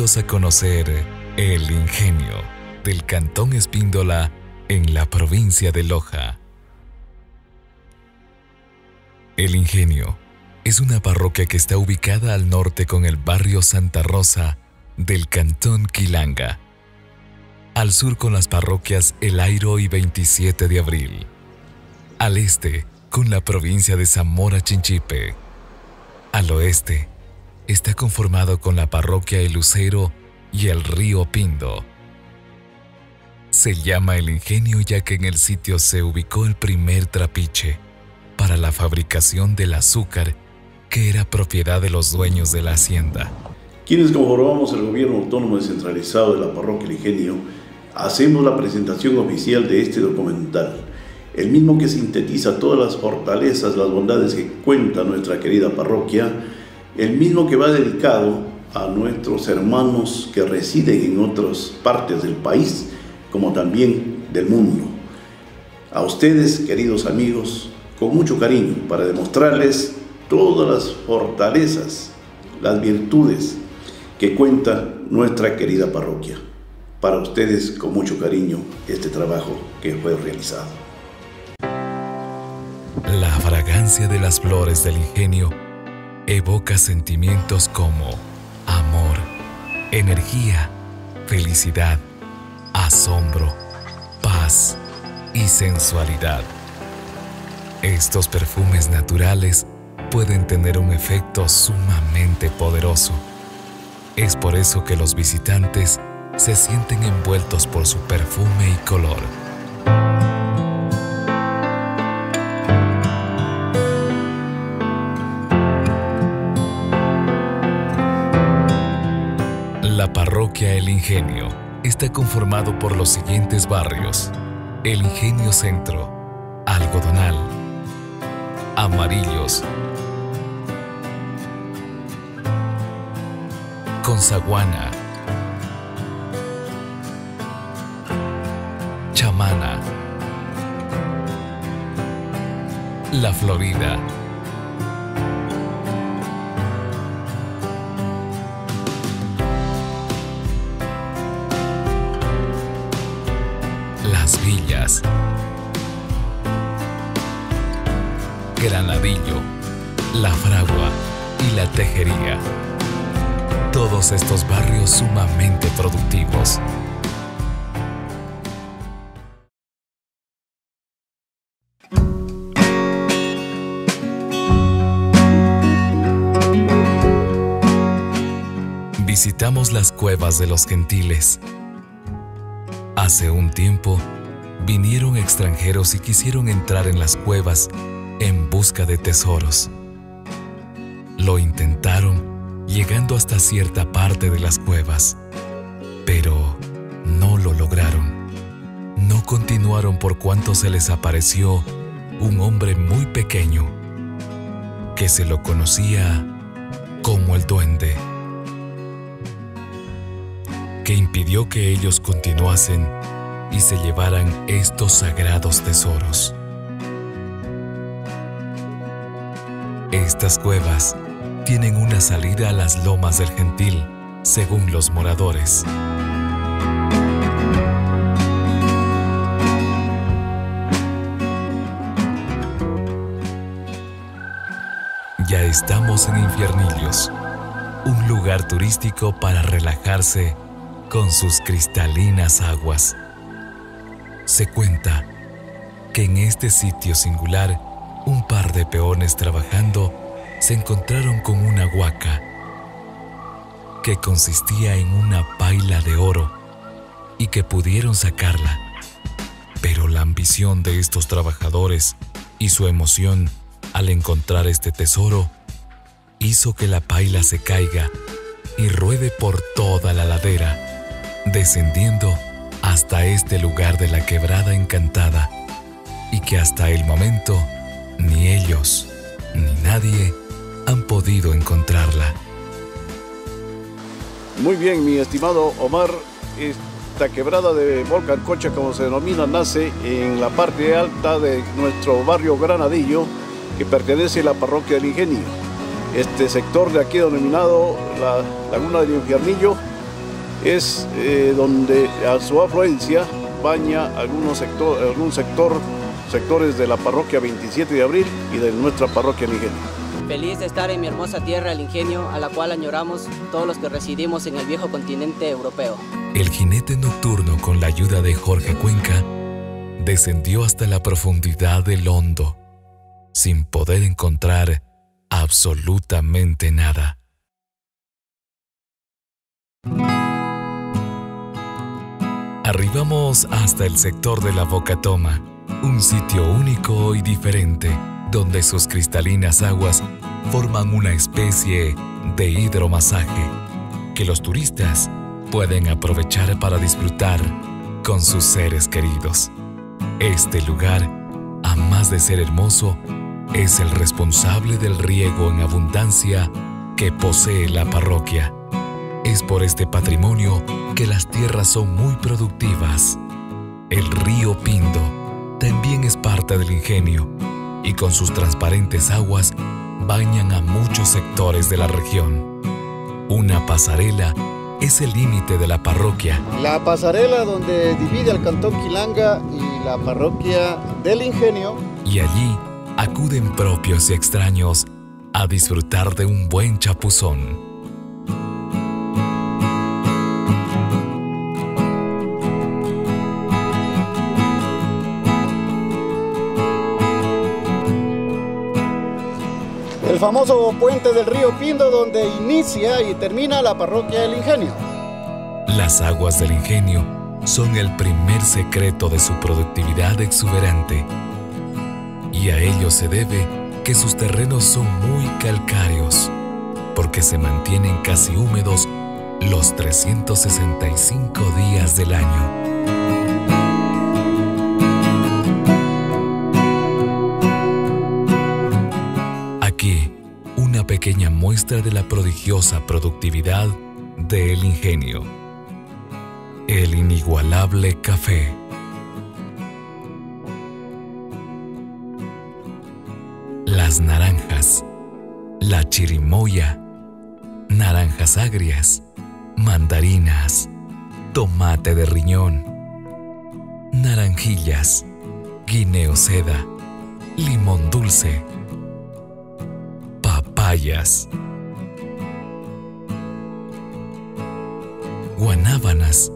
A conocer El Ingenio del Cantón Espíndola en la provincia de Loja. El Ingenio es una parroquia que está ubicada al norte con el barrio Santa Rosa del Cantón Quilanga, al sur con las parroquias El Airo y 27 de Abril, al este con la provincia de Zamora Chinchipe, al oeste está conformado con la parroquia El Lucero y el río Pindo. Se llama el ingenio ya que en el sitio se ubicó el primer trapiche para la fabricación del azúcar que era propiedad de los dueños de la hacienda. Quienes conformamos el gobierno autónomo descentralizado de la parroquia El Ingenio, hacemos la presentación oficial de este documental, el mismo que sintetiza todas las fortalezas, las bondades que cuenta nuestra querida parroquia, el mismo que va dedicado a nuestros hermanos que residen en otras partes del país, como también del mundo. A ustedes, queridos amigos, con mucho cariño, para demostrarles todas las fortalezas, las virtudes que cuenta nuestra querida parroquia. Para ustedes, con mucho cariño, este trabajo que fue realizado. La fragancia de las flores del ingenio evoca sentimientos como amor, energía, felicidad, asombro, paz y sensualidad. Estos perfumes naturales pueden tener un efecto sumamente poderoso. Es por eso que los visitantes se sienten envueltos por su perfume y color. Parroquia El Ingenio está conformado por los siguientes barrios. El Ingenio Centro, Algodonal, Amarillos, Consaguana, Chamana, La Florida, Granadillo, La Fragua y La Tejería. Todos estos barrios sumamente productivos. Visitamos las cuevas de los gentiles. Hace un tiempo, vinieron extranjeros y quisieron entrar en las cuevas en busca de tesoros. Lo intentaron llegando hasta cierta parte de las cuevas, pero no lo lograron. No continuaron por cuanto se les apareció un hombre muy pequeño que se lo conocía como el duende, que impidió que ellos continuasen y se llevaran estos sagrados tesoros. Estas cuevas tienen una salida a las lomas del gentil, según los moradores. Ya estamos en Infiernillos, un lugar turístico para relajarse con sus cristalinas aguas. Se cuenta que en este sitio singular, un par de peones trabajando se encontraron con una huaca que consistía en una paila de oro y que pudieron sacarla. Pero la ambición de estos trabajadores y su emoción al encontrar este tesoro hizo que la paila se caiga y ruede por toda la ladera, descendiendo hasta este lugar de la quebrada encantada y que hasta el momento ni ellos ni nadie han podido encontrarla. Muy bien, mi estimado Omar, esta quebrada de Volcan Cocha, como se denomina, nace en la parte alta de nuestro barrio Granadillo, que pertenece a la parroquia del Ingenio. Este sector de aquí denominado la Laguna del Infiernillo es eh, donde a su afluencia baña algunos sector, algún sector, sectores de la parroquia 27 de abril y de nuestra parroquia El Ingenio. Feliz de estar en mi hermosa tierra, el Ingenio, a la cual añoramos todos los que residimos en el viejo continente europeo. El jinete nocturno, con la ayuda de Jorge Cuenca, descendió hasta la profundidad del hondo, sin poder encontrar absolutamente nada. Arribamos hasta el sector de la Boca Toma, un sitio único y diferente, donde sus cristalinas aguas forman una especie de hidromasaje que los turistas pueden aprovechar para disfrutar con sus seres queridos. Este lugar, a más de ser hermoso, es el responsable del riego en abundancia que posee la parroquia. Es por este patrimonio que las tierras son muy productivas. El río Pindo también es parte del ingenio y con sus transparentes aguas bañan a muchos sectores de la región. Una pasarela es el límite de la parroquia. La pasarela donde divide al cantón Quilanga y la parroquia del Ingenio. Y allí acuden propios y extraños a disfrutar de un buen chapuzón. Famoso puente del río Pindo donde inicia y termina la parroquia del Ingenio. Las aguas del Ingenio son el primer secreto de su productividad exuberante. Y a ello se debe que sus terrenos son muy calcáreos, porque se mantienen casi húmedos los 365 días del año. Pequeña muestra de la prodigiosa productividad del ingenio. El inigualable café. Las naranjas, la chirimoya, naranjas agrias, mandarinas, tomate de riñón, naranjillas, guineo seda, limón dulce, guanábanas,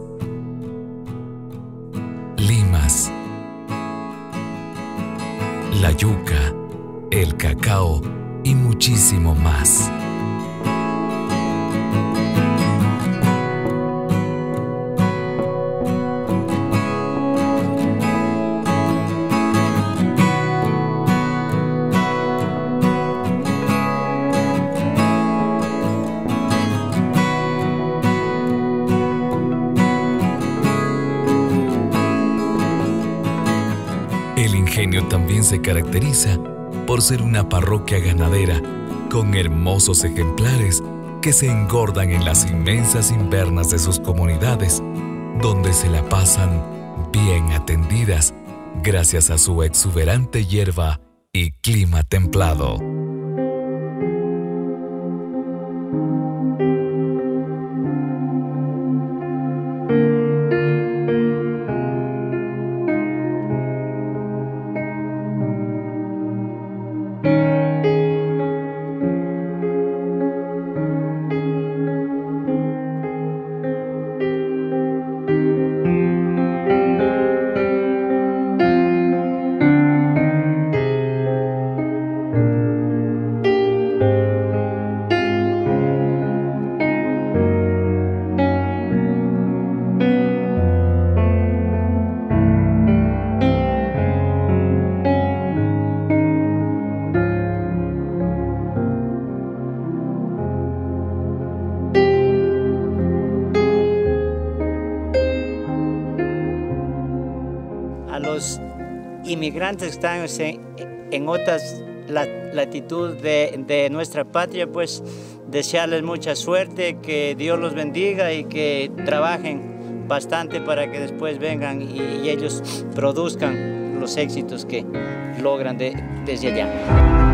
limas, la yuca, el cacao y muchísimo más. También se caracteriza por ser una parroquia ganadera, con hermosos ejemplares que se engordan en las inmensas invernas de sus comunidades, donde se la pasan bien atendidas gracias a su exuberante hierba y clima templado. Inmigrantes que están en, otras latitudes de, de, nuestra patria, pues desearles mucha suerte, que Dios los bendiga y que trabajen bastante para que después vengan y, ellos produzcan los éxitos que logran desde allá.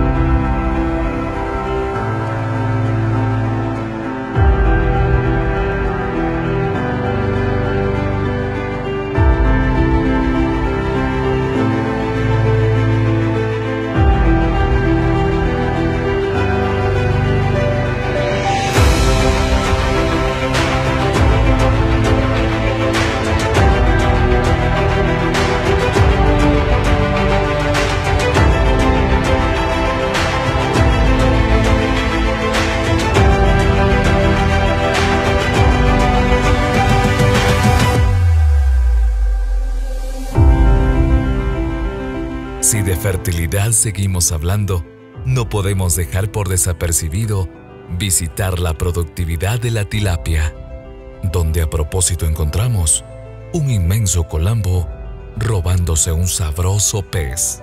Seguimos hablando, no podemos dejar por desapercibido visitar la productividad de la tilapia, donde a propósito encontramos un inmenso colambo robándose un sabroso pez.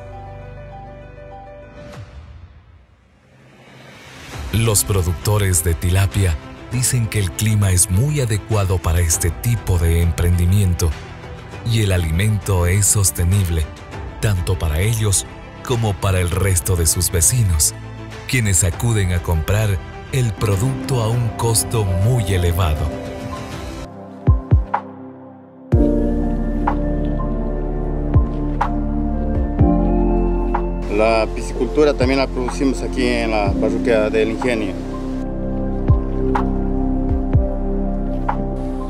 Los productores de tilapia dicen que el clima es muy adecuado para este tipo de emprendimiento y el alimento es sostenible tanto para ellos como para el resto de sus vecinos, quienes acuden a comprar el producto a un costo muy elevado. La piscicultura también la producimos aquí en la parroquia del Ingenio.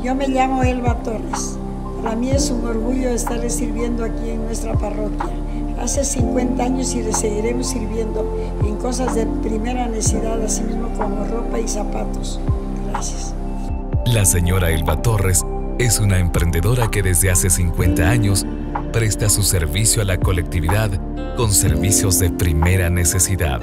Yo me llamo Elba Torres. Para mí es un orgullo estar sirviendo aquí en nuestra parroquia. Hace 50 años y le seguiremos sirviendo en cosas de primera necesidad, así mismo como ropa y zapatos. Gracias. La señora Elba Torres es una emprendedora que desde hace 50 años presta su servicio a la colectividad con servicios de primera necesidad.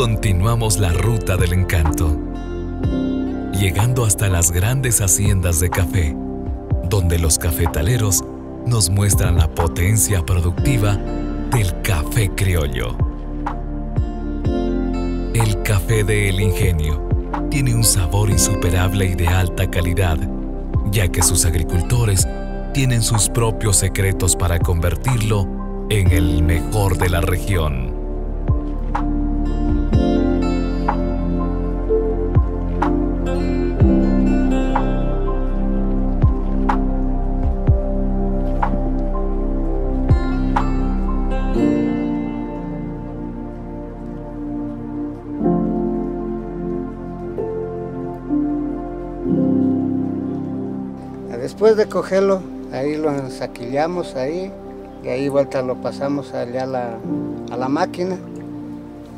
Continuamos la ruta del encanto, llegando hasta las grandes haciendas de café, donde los cafetaleros nos muestran la potencia productiva del café criollo. El café de El Ingenio tiene un sabor insuperable y de alta calidad, ya que sus agricultores tienen sus propios secretos para convertirlo en el mejor de la región. Después de cogerlo, ahí lo ensaquillamos ahí, y ahí vuelta lo pasamos allá a la, a la máquina,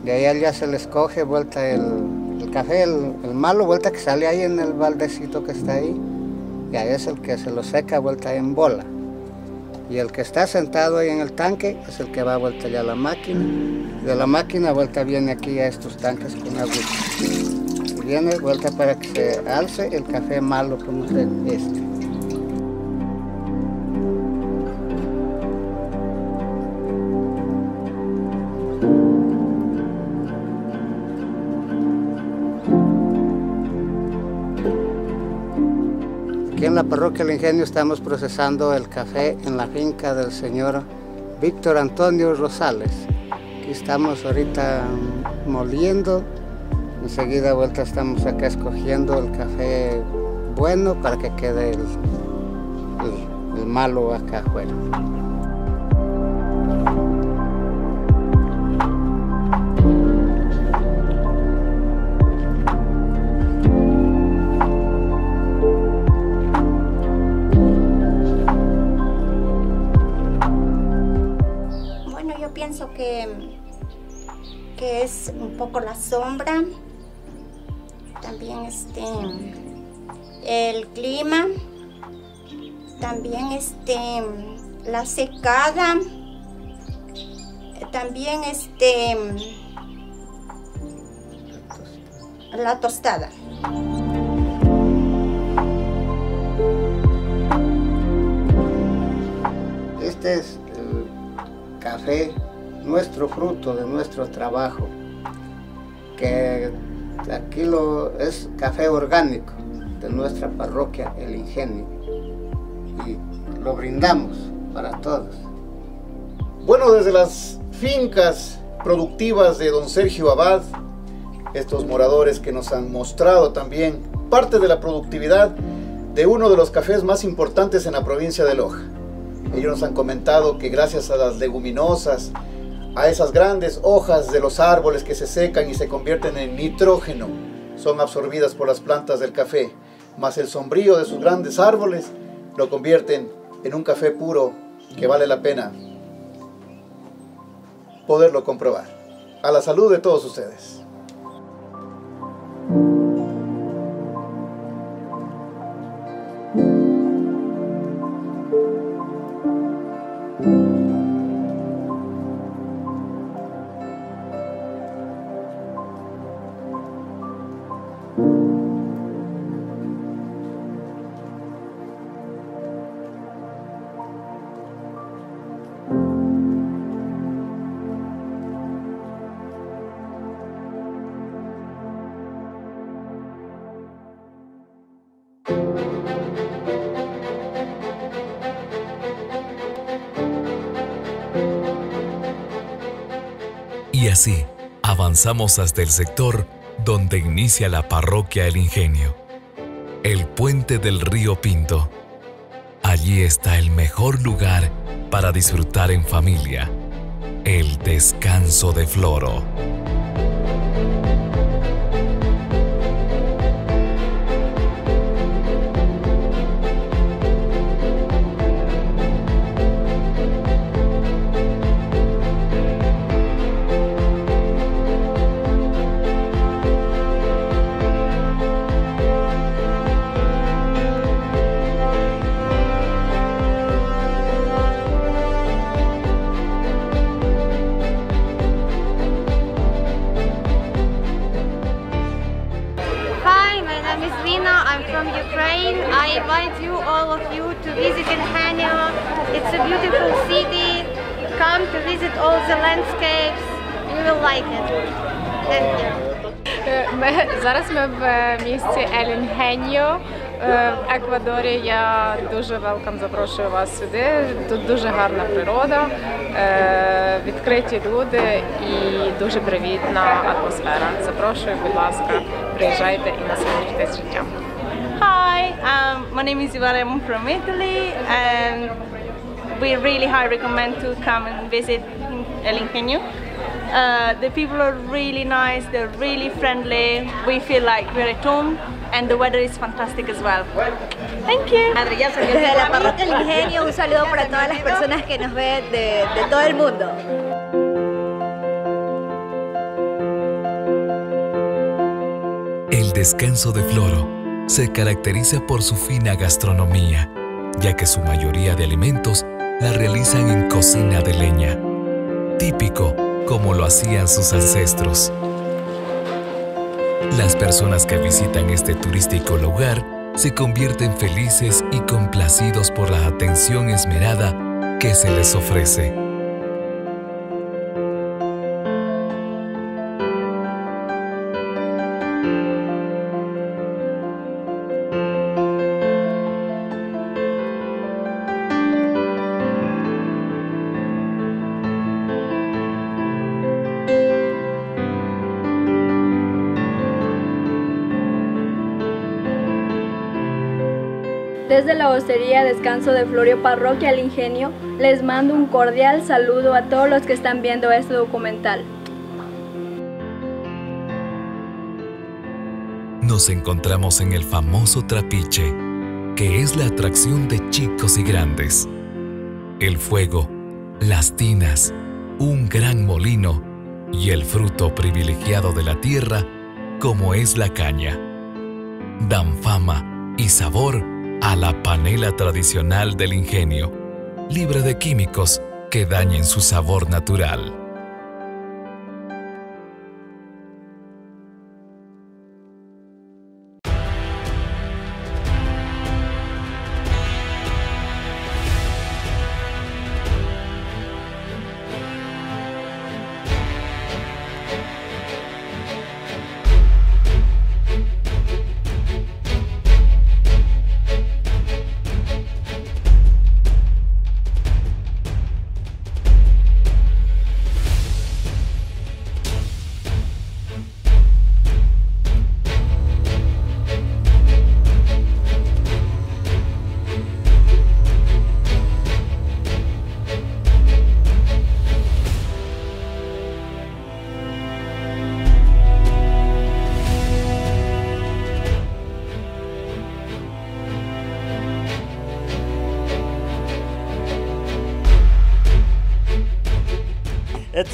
de ahí allá se les coge vuelta el, café, el, malo, vuelta que sale ahí en el baldecito que está ahí, y ahí es el que se lo seca vuelta en bola. Y el que está sentado ahí en el tanque es el que va vuelta ya a la máquina. De la máquina vuelta viene aquí a estos tanques con agua. Viene vuelta para que se alce el café malo como es este. Parroquia del Ingenio estamos procesando el café en la finca del señor Víctor Antonio Rosales. Aquí estamos ahorita moliendo, enseguida vuelta estamos acá escogiendo el café bueno para que quede el, el, el malo acá afuera. Pienso que, que es un poco la sombra, también este, el clima, también este, la secada, también este, la tostada. Este es el café nuestro fruto de nuestro trabajo, que aquí lo, es café orgánico de nuestra parroquia El Ingenio y lo brindamos para todos. Bueno, desde las fincas productivas de don Sergio Abad, estos moradores que nos han mostrado también parte de la productividad de uno de los cafés más importantes en la provincia de Loja. Ellos nos han comentado que gracias a las leguminosas, a esas grandes hojas de los árboles que se secan y se convierten en nitrógeno, son absorbidas por las plantas del café, más el sombrío de sus grandes árboles lo convierten en un café puro que vale la pena poderlo comprobar. A la salud de todos ustedes. Avanzamos hasta el sector donde inicia la parroquia El Ingenio, el puente del río Pinto. Allí está el mejor lugar para disfrutar en familia, el descanso de Floro. The landscapes. You will like it. Thank you. Е, Ми зараз ми в е, місті Елінгеньо е, в Еквадорі. Я дуже велкам запрошую вас сюди. Тут дуже гарна природа, відкриті люди і дуже привітна атмосфера. Запрошую, будь ласка, приїжджайте і насолоджуйтесь життям. Hi, um, my name is Ivana. I'm from Italy, and we really highly recommend to come and visit El Ingenio. Uh, the people are really nice, they're really friendly. We feel like we're at home, and the weather is fantastic as well. Thank you. Desde la parroquia El Ingenio, un saludo para todas las personas que nos ven de, de todo el mundo. El descanso de Floro se caracteriza por su fina gastronomía, ya que su mayoría de alimentos la realizan en cocina de leña, típico como lo hacían sus ancestros. Las personas que visitan este turístico lugar se convierten felices y complacidos por la atención esmerada que se les ofrece. Desde la hostería Descanso de Florio Parroquia El Ingenio, les mando un cordial saludo a todos los que están viendo este documental. Nos encontramos en el famoso trapiche, que es la atracción de chicos y grandes. El fuego, las tinas, un gran molino y el fruto privilegiado de la tierra, como es la caña. Dan fama y sabor a la panela tradicional del ingenio, libre de químicos que dañen su sabor natural.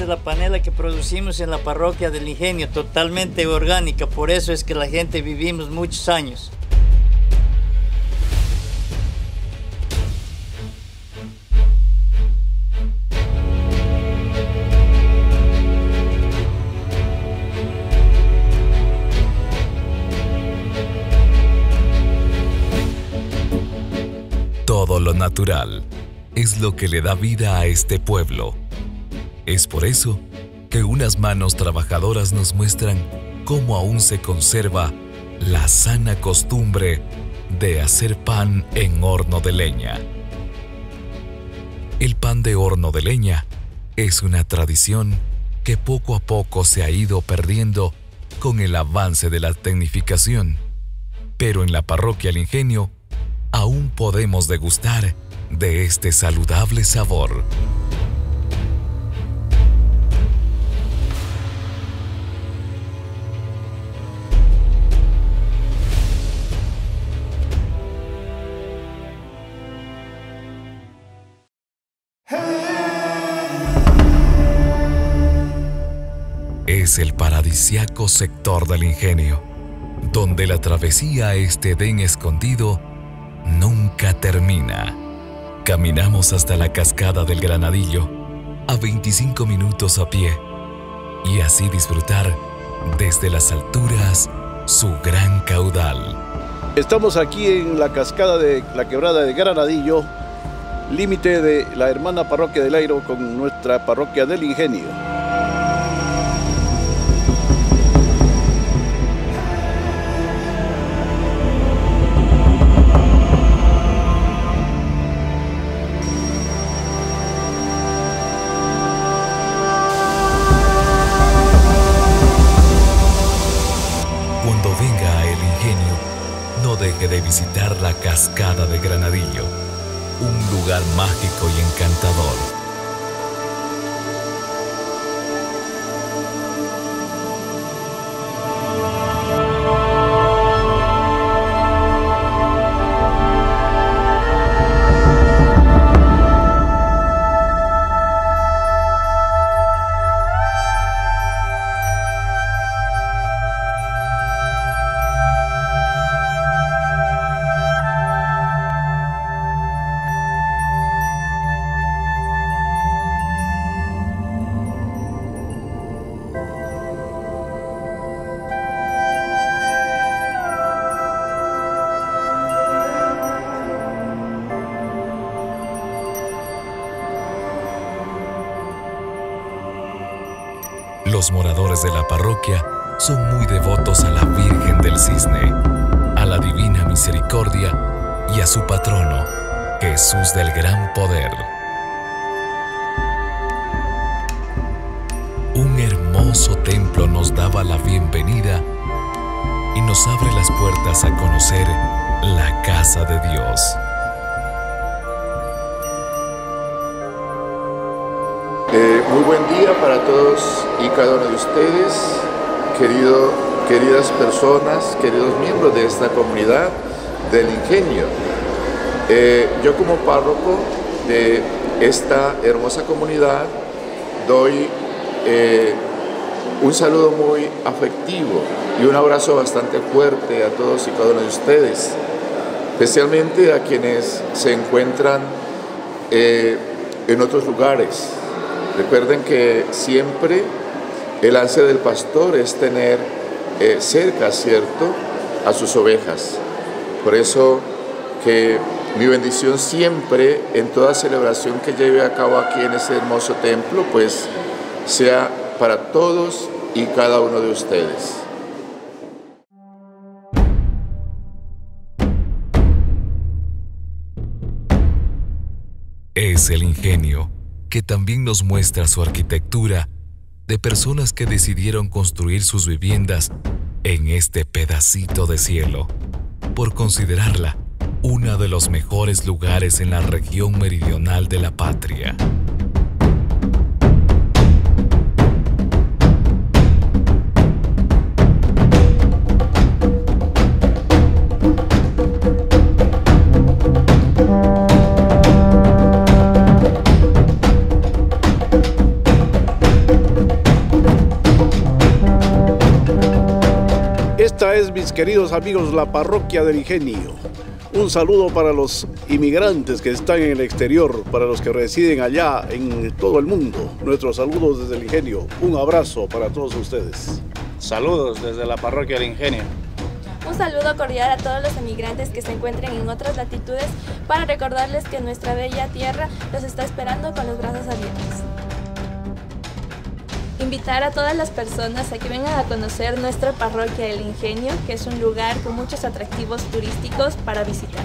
La panela que producimos en la parroquia del Ingenio, totalmente orgánica, por eso es que la gente vivimos muchos años. Todo lo natural es lo que le da vida a este pueblo. Es por eso que unas manos trabajadoras nos muestran cómo aún se conserva la sana costumbre de hacer pan en horno de leña. El pan de horno de leña es una tradición que poco a poco se ha ido perdiendo con el avance de la tecnificación, pero en la parroquia El Ingenio aún podemos degustar de este saludable sabor. Es el paradisiaco sector del ingenio, donde la travesía a este den escondido nunca termina. Caminamos hasta la cascada del Granadillo, a 25 minutos a pie, y así disfrutar desde las alturas su gran caudal. Estamos aquí en la cascada de la quebrada de Granadillo, límite de la hermana parroquia del Airo con nuestra parroquia del Ingenio. Deje de visitar la cascada de Granadillo, un lugar mágico y encantador. Los moradores de la parroquia son muy devotos a la Virgen del Cisne, a la Divina Misericordia y a su patrono, Jesús del Gran Poder. Un hermoso templo nos daba la bienvenida y nos abre las puertas a conocer la casa de Dios. Muy buen día para todos y cada uno de ustedes, querido, queridas personas, queridos miembros de esta comunidad del ingenio. Eh, yo como párroco de esta hermosa comunidad doy eh, un saludo muy afectivo y un abrazo bastante fuerte a todos y cada uno de ustedes, especialmente a quienes se encuentran en otros lugares, Recuerden que siempre el ansia del pastor es tener eh, cerca, ¿cierto?, a sus ovejas. Por eso que mi bendición siempre en toda celebración que lleve a cabo aquí en ese hermoso templo, pues sea para todos y cada uno de ustedes. Es el ingenio que también nos muestra su arquitectura de personas que decidieron construir sus viviendas en este pedacito de cielo, por considerarla uno de los mejores lugares en la región meridional de la patria. Mis queridos amigos, la parroquia del Ingenio. Un saludo para los inmigrantes que están en el exterior, para los que residen allá en todo el mundo. Nuestros saludos desde el Ingenio. Un abrazo para todos ustedes. Saludos desde la parroquia del Ingenio. Un saludo cordial a todos los emigrantes que se encuentren en otras latitudes para recordarles que nuestra bella tierra los está esperando con los brazos abiertos. Invitar a todas las personas a que vengan a conocer nuestra parroquia del Ingenio, que es un lugar con muchos atractivos turísticos para visitar.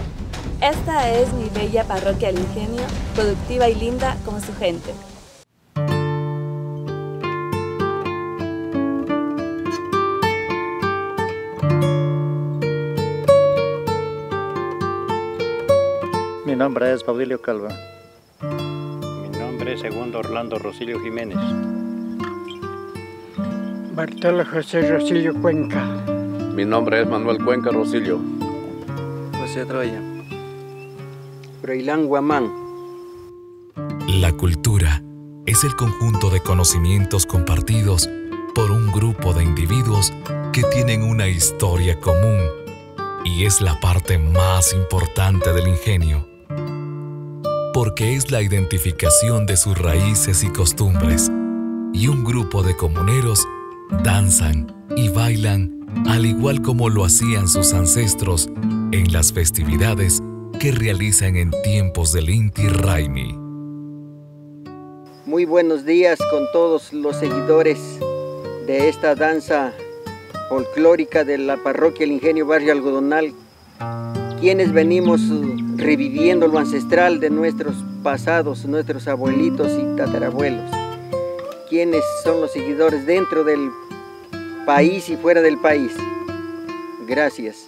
Esta es mi bella parroquia del Ingenio, productiva y linda como su gente. Mi nombre es Baudilio Calva. Mi nombre es Segundo Orlando Rosilio Jiménez. Bartolo José Rosillo Cuenca. Mi nombre es Manuel Cuenca Rosillo. José Troya. Broilán Guamán. La cultura es el conjunto de conocimientos compartidos por un grupo de individuos que tienen una historia común y es la parte más importante del ingenio, porque es la identificación de sus raíces y costumbres, y un grupo de comuneros danzan y bailan al igual como lo hacían sus ancestros en las festividades que realizan en tiempos del Inti Raimi. Muy buenos días con todos los seguidores de esta danza folclórica de la parroquia El Ingenio Barrio Algodonal, quienes venimos reviviendo lo ancestral de nuestros pasados, nuestros abuelitos y tatarabuelos, quienes son los seguidores dentro del país y fuera del país. Gracias.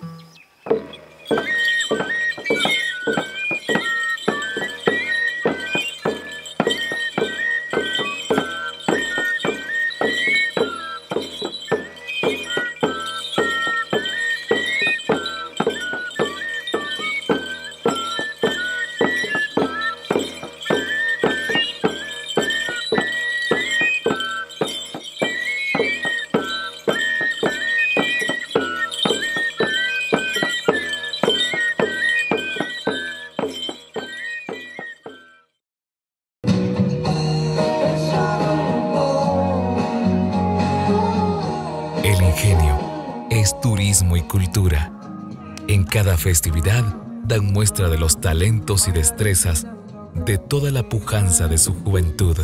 Festividad dan muestra de los talentos y destrezas de toda la pujanza de su juventud.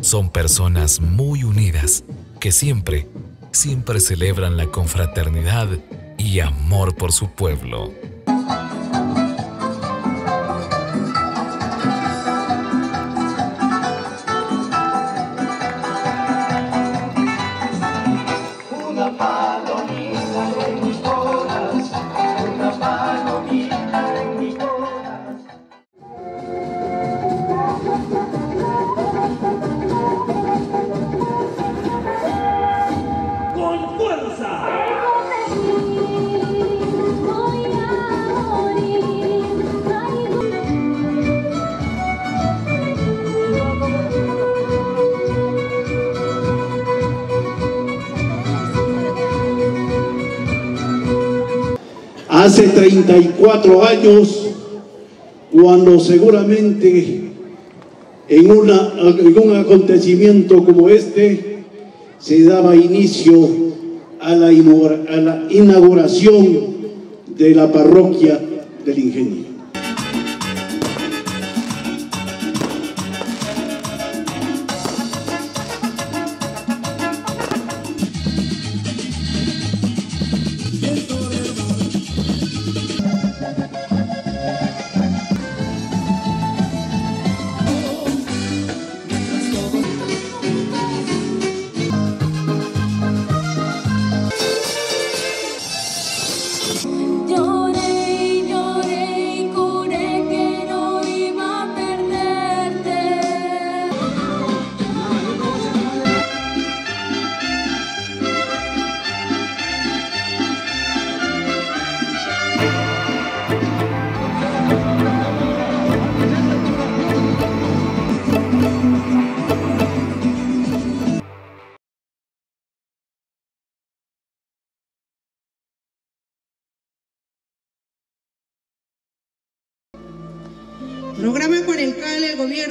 Son personas muy unidas que siempre, siempre celebran la confraternidad y amor por su pueblo. Hace 34 años, cuando seguramente en, una, un acontecimiento como este se daba inicio a la, a la inauguración de la parroquia del Ingenio.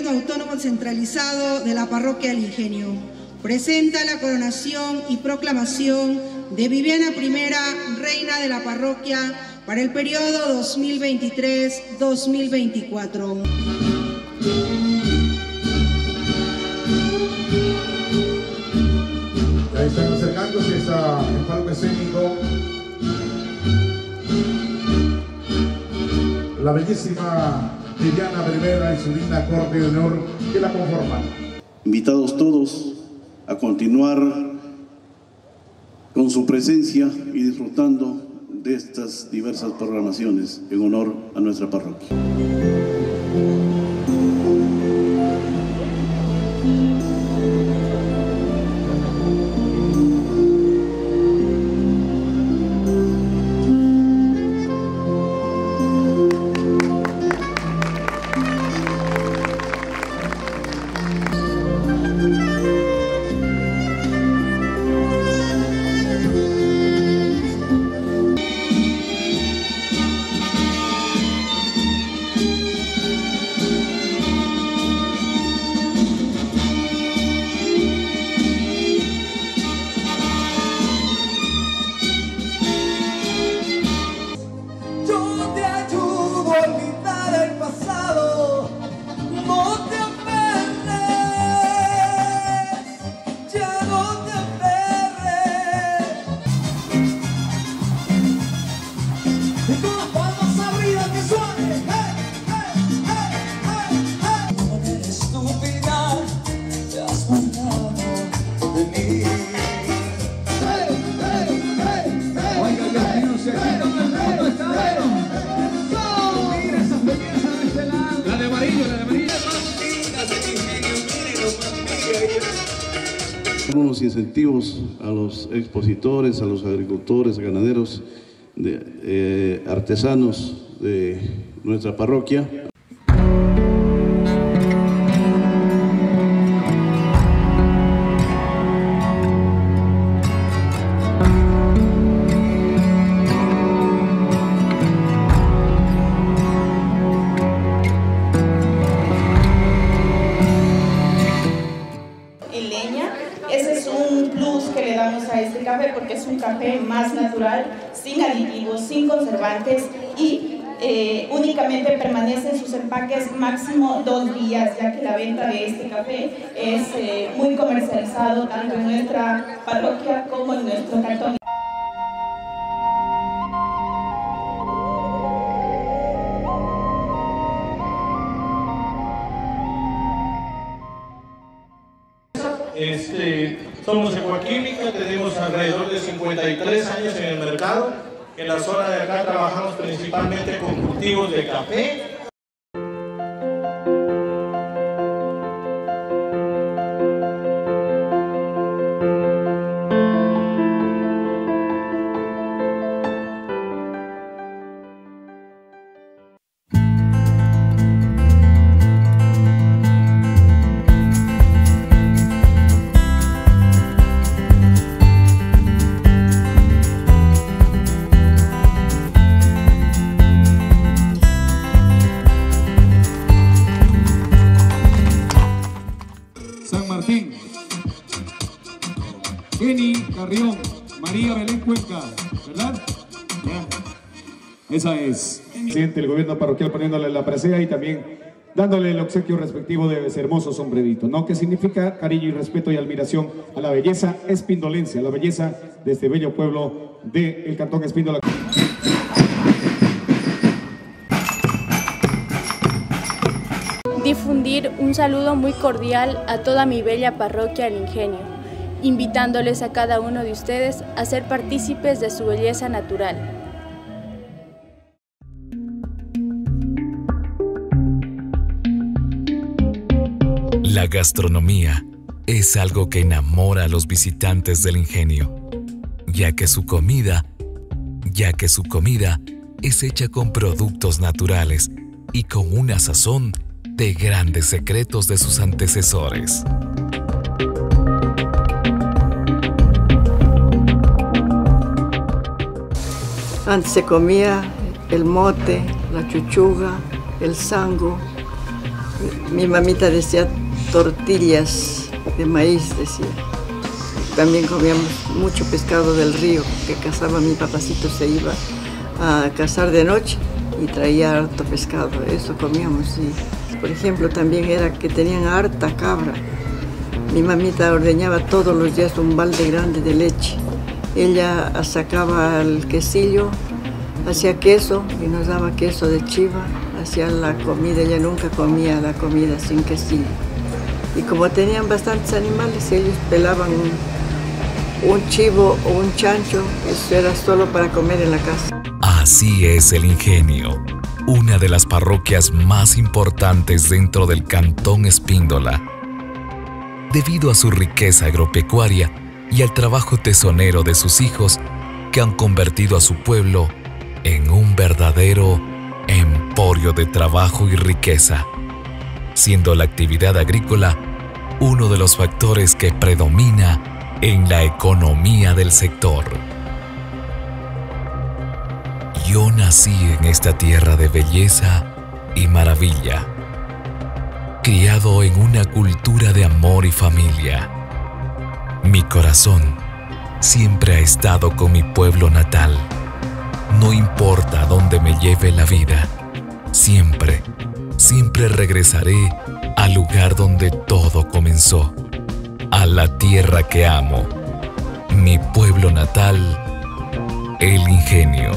Autónomo Centralizado de la Parroquia del Ingenio. Presenta la coronación y proclamación de Viviana I, Reina de la Parroquia, para el periodo 2023-2024. Ya están acercándose a el palco escénico. La bellísima Viviana Rivera y su linda corte de honor que la conforman. Invitados todos a continuar con su presencia y disfrutando de estas diversas programaciones en honor a nuestra parroquia. Expositores, a los agricultores, ganaderos, de, eh, artesanos de nuestra parroquia. Sin aditivos, sin conservantes y eh, únicamente permanece en sus empaques máximo dos días, ya que la venta de este café es eh, muy comercializado tanto en nuestra parroquia como en nuestro cantón. Somos Ecoquímica, tenemos alrededor de 53 años en el mercado. En la zona de acá trabajamos principalmente con cultivos de café. Kenny Carrión, María Belén Cuenca, ¿verdad? Esa es. Presidente del gobierno parroquial poniéndole la presea y también dándole el obsequio respectivo de ese hermoso sombrerito, ¿no? Que significa cariño y respeto y admiración a la belleza espindolense, a la belleza de este bello pueblo del cantón Espíndola. Difundir un saludo muy cordial a toda mi bella parroquia El Ingenio, invitándoles a cada uno de ustedes a ser partícipes de su belleza natural. La gastronomía es algo que enamora a los visitantes del ingenio, ya que su comida, ya que su comida es hecha con productos naturales y con una sazón de grandes secretos de sus antecesores. Antes se comía el mote, la chuchuga, el sango, Mi mamita decía tortillas de maíz, decía. También comíamos mucho pescado del río que cazaba mi papacito, se iba a cazar de noche y traía harto pescado, eso comíamos. Y, por ejemplo, también era que tenían harta cabra. Mi mamita ordeñaba todos los días un balde grande de leche. Ella sacaba el quesillo, hacía queso y nos daba queso de chiva, hacía la comida, ella nunca comía la comida sin quesillo. Y como tenían bastantes animales, ellos pelaban un, un chivo o un chancho, eso era solo para comer en la casa. Así es el ingenio, una de las parroquias más importantes dentro del Cantón Espíndola. Debido a su riqueza agropecuaria y al trabajo tesonero de sus hijos, que han convertido a su pueblo en un verdadero emporio de trabajo y riqueza, siendo la actividad agrícola uno de los factores que predomina en la economía del sector. Yo nací en esta tierra de belleza y maravilla, criado en una cultura de amor y familia. Mi corazón siempre ha estado con mi pueblo natal. No importa dónde me lleve la vida, siempre, siempre regresaré al lugar donde todo comenzó, a la tierra que amo, mi pueblo natal, el ingenio.